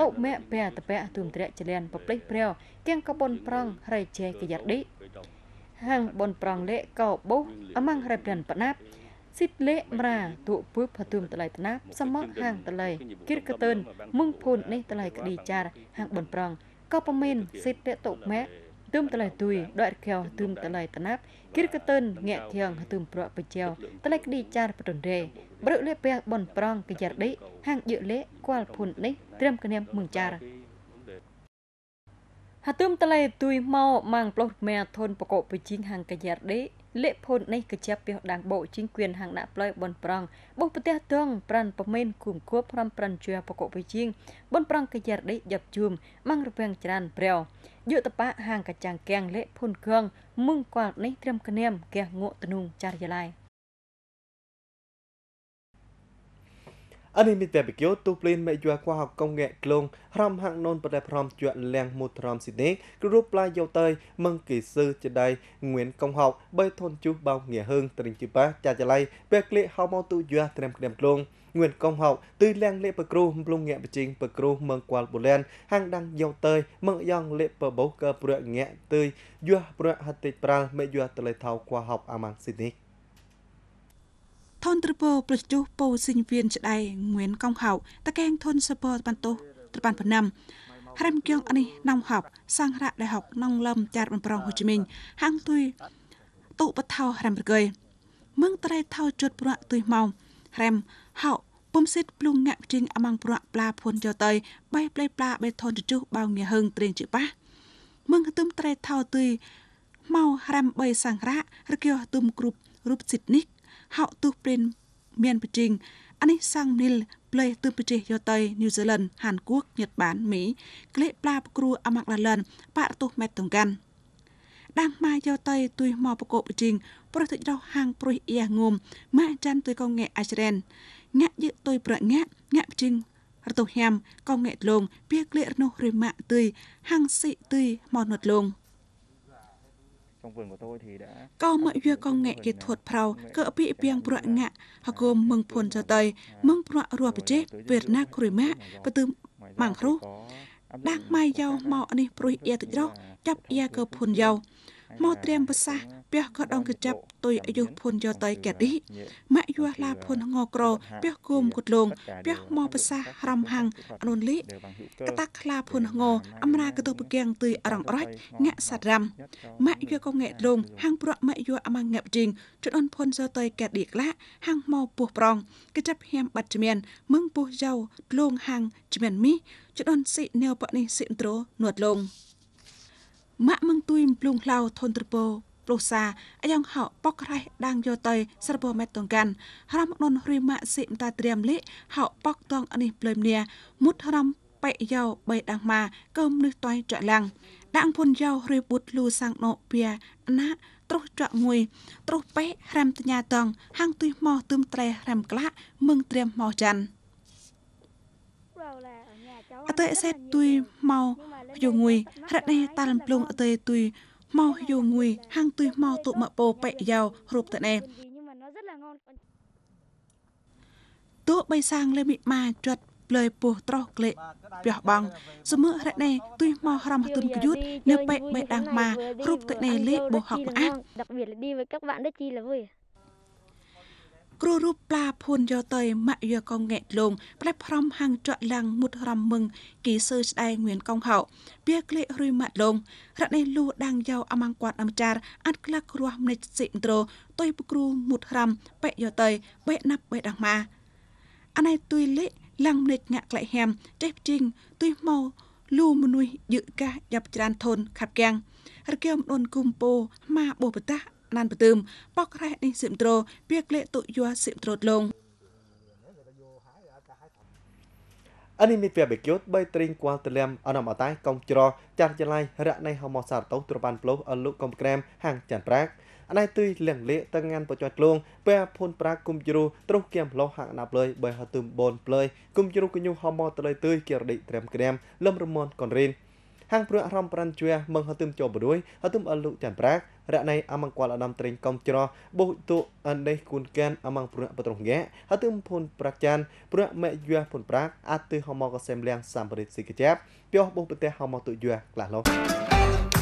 តុមេពែតពែទុំត្រែចលៀនបប្លេះព្រាវគៀងកបនប្រងរៃជេកយ៉ាឌីហាងបនប្រងលេកោបុអមងរៃព្រានបណាប់សិតលេមរាទុពុផទុំតឡៃតណាប់សមងហាងតឡៃគិរកតើនមុងភូននេះតឡៃក្ឌីចារហាងបនប្រងក៏ពមែនសិតលេតុមេ ទឹមតឡៃទុយដកកែវទឹមតឡៃតណាប់គិរកតើនងាក់ធៀងទឹមប្រក់បជែវតឡៃក្ឌីចារបតុនរេព្រឹកលេពះបនប្រងកយ៉ាឌីហាងយឺលេគួលភុននេះត្រៀមគនាមមឹងចារហាទឹមតឡៃទុយមកម៉ាងប្លុសមែធនបកបជីងហាងកយ៉ាឌី លេភូននេះកជាប់ពីដាងបោជីងគៀនហាងដាក់ផ្លូវបនប្រងបុប្រទេសទងប្រានប្រមេនគុំគួបព្រំប្រានជាបកបជីងបនប្រងកយ៉ាឌីយ៉ាប់ជុំម៉ាំងរពាំងច្រានព្រាវយុតបៈហាងកចាំងកៀងលេភូនគងមុងគាត់នេះត្រៀមកនាមកែងក់តនុងចារយឡៃ អនិមិតបិគោទូព្លីនមេយួខ្វះកងងែក្លងរំហាក់ននប្រតែព្រមជាលៀងមុត្រមស៊ីនេគ្រូប្លាយោតើមឹងគីសឺចដៃងឿនកងហោបីធនជុះបោងៀហឹងត្រិញជីបាចាចឡៃពេលក្លៀហៅមកទូយួត្រែមក្រាមក្លងងឿនកងហោទឺលៀងលេបគ្រូមភ្លុងងាក់បជីងបគ្រូមឹងគួលបូលែនហាងដាំងយោតើមឹងយ៉ងលេបបបោកើព្រាក់ងាក់ទឺយួព្រាក់ហតិប្រាល់មេយួតលេថៅខ្វះហោអាម៉ាំងស៊ីនេ ធនត្រពោប្រជុះពោសិញវៀនឆ្ដៃងឿនកងហៅតកែងធនសពបន្ទោត្របានភ្នំហរំគៀងអនេះនំហប់សង្រៈដែលហុកនងលំចាត់បំប្រងហូជីមីញហាងទុយតុបថោហរំរកយមឹងត្រៃថោជុតប្រក់ទុយម៉ោហរំហៅពុំសិតភ្លុងងាក់ជាងអមាំងប្រក់ប្លាភួនយោតៃបៃប្លេប្លាបេធនជុះបោងងាហឹងត្រេងជប៉ះមឹងទឹមត្រៃថោទុយម៉ៅហរំបីសង្រៈរកយោទុំគ្រប់រូបសិតនេះ ហៅទុះព្រិនមានបជីងអានេះសាំងនីលផ្លេទើបប្រទេសយោតៃញូហ្សេឡង់ហានគួកញ៉ាត់បានមីក្លេប្លាប្រគ្រូអាម៉ាក់ឡាឡិនបាក់ទុះម៉ែតតងកាន់ដាំងម៉ាយោតៃទុយមកបកោបជីងប្រតិចដោហាងព្រុយអៀងុំម៉ាក់ចាន់ទុយកងងែអាច្រែនងាក់យឹកទុយប្រងាក់ងាក់បជីងរតុហាំកងងែលងពីក្លេរនោះរិម៉ាក់ទុយហាងស៊ីទុយមកនុតលង trong vườn của tôi thì đã có mọi việc con nghệ kỹ thuật phao cỡ bị biang bọa ngạ hoặc gồm mừng phun cho tây mừng bọa rùa bị chết việt nam kuri mạ và từ mảng rú đang mai dâu mọ này bùi ia tự đâu chấp ia cơ phun dâu មកត្រៀ មប្រសាសពះក៏ដងកចាប់ទុយអាយុភុនយោតៃកែឌីម៉ាក់យួឡាភុនងក្រពះគុំគុតលងពះមកប្រសាសរំហាំងអនុនលីកតាខ្លាភុនងអមរាកតុបកៀងទុយរងរាច់ងាក់សាត់រំម៉ាក់យួក៏ងែលងហាំងប្រក់ម៉ាក់យួអមងាប់ជីងជដនភុនយោតៃកែឌីក្លាហាំងមកពោះប្រងកចាប់ហៀមបាត់ជំនានមឹងពោះយោលងហាំងជំនានមីជដនស៊ីណេវបនេះសិនត្រូនួតលង ម៉ាក់មឹងទុយភ្លុងក្លៅធនត្រពោប្រុសាអាយ៉ងហៅបកក្រៃដាងយោតៃស្រពោមេតងកាន់រំននរីម៉ាក់សិមតាត្រៀមលេហៅបកតងអនេះប្លែមនីមុតរំបេយោបេដាំងម៉ាកើមនេះតៃចាក់ឡាំងដាំងពុនយោរីបុតលូសាំងណូពៀណាត្រុសចាក់មួយត្រុសពេរំតញ្ញាតងហាំងទុយម៉ោទឹមត្រែរំក្លាមឹងត្រៀមម៉ោចាន់ អតេសេទុយម៉ោយងួយរ៉ដេតាលំភ្លងអតេទុយម៉ោយងួយហាងទុយម៉ោតុម៉ពោបេយោរូបតណេទោះបីសាងលេមិម៉ាចាត់ផ្លើយពោះត្រោះក្លេពះបងសមឺរ៉ដេទុយម៉ោរំទុនកយុទ្ធនៅបេបេដាំងម៉ារូបតណេលេបោហកអាក់ đặc biệt là đi với các bạn rất chi là vui គ្រូរូបប្លាភួនយោតៃម៉ាក់យកងងែលងផ្លែព្រំហាងចាក់ឡាំងមុតរំមឹងគីសឺស្ដែងងឿនកងហោពៀក្លេរុយម៉ាក់លងរ៉នេះលូដាងយោអមងគាត់អមចារអត់ក្លាក់គ្រោះមនិចសិត្រូតុយពគ្រូមុតរំបេយោតៃបេណាប់បេដាំងម៉ាអណៃទុយលេឡាំងមនិចងាក់ក្លែហាំចេះជីងទុយម៉ោលូមនុយយឹកកាយ៉ាប់ច្រានធនខាត់កាំងរកៀមដូនគុំពោម៉ាបោបតា ណានបទឹមបករ៉េះនេះសិមត្រូពីក្លេតុយ័សិមត្រូតលងអនិមិពបេកយុតបីត្រិងគួលតលំអនមអតៃកងច្រចាត់ចលៃរៈនៃហមសារតោត្របានផ្លោះអលុកំក្រាមហាងចាន់ប្រាក់អណៃទុយលៀងលេតងានបច្ចុយក្លងពេលភុនប្រាគុំជ្រូត្រុសគៀមផ្លោះហាក់ណាប់លើយបើហទឹមបនផ្លើយគុំជ្រូកញុហមតលៃទុយគរឌិត្រាំក្រាមលំរមនកនរិន ហហាងព្រួយរំប្រាន់ជាមងហទឹមចូលបរួយហទឹមអលុចាន់ប្រាក់រណៃអមង្គលអដំត្រេងកំច្រោះបុទុអននេះគូនកានអមងព្រួយបត្រងងែហទឹមភុនប្រាក់ចានព្រួយមេយះភុនប្រាក់អទិហមកសែមលៀងសំបរិទ្ធសិកចាប់ពីបុប្រទេសហមកទុយះក្លះលោ